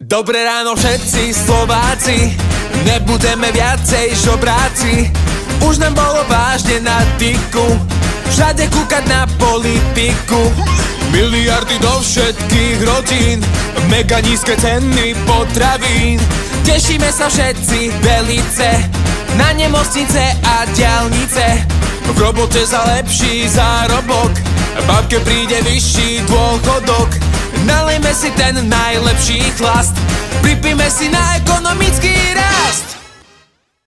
Dobré ráno všetci Slováci, nebudeme viacej žobráci. Už nám bolo vážne na tyku, všade kúkať na politiku. Miliardy do všetkých rodín, mega nízke ceny potravín. Tešíme sa všetci velice, na nemocnice a diálnice. V robote za lepší zárobok, babke príde vyšší dôchodok. Nalejme si ten najlepší chlast, pripíme si na.